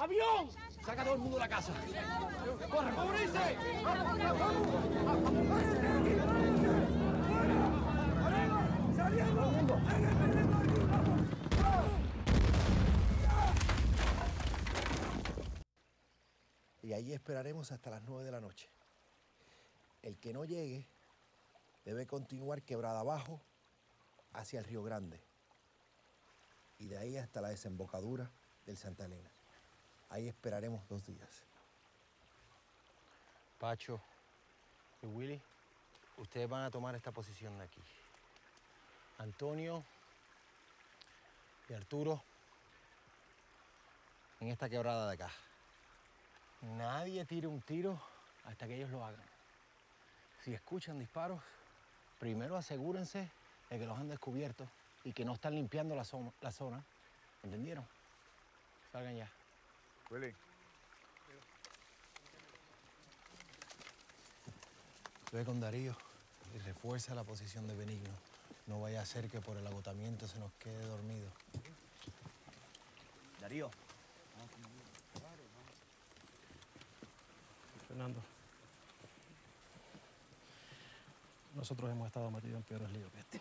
¡Avión! ¡Saca a todo el mundo de la casa! ¡Corre! ¡Maurice! Y ahí esperaremos hasta las 9 de la noche. El que no llegue debe continuar quebrada abajo hacia el Río Grande. Y de ahí hasta la desembocadura del Santa Elena. Ahí esperaremos dos días. Pacho y Willy, ustedes van a tomar esta posición de aquí. Antonio y Arturo en esta quebrada de acá. Nadie tire un tiro hasta que ellos lo hagan. Si escuchan disparos, primero asegúrense de que los han descubierto y que no están limpiando la, zona. La zona. ¿Entendieron? Salgan ya. Willy. Ve con Darío y refuerza la posición de Benigno. No vaya a ser que por el agotamiento se nos quede dormido. Darío. Fernando. Nosotros hemos estado metidos en peores líos que este.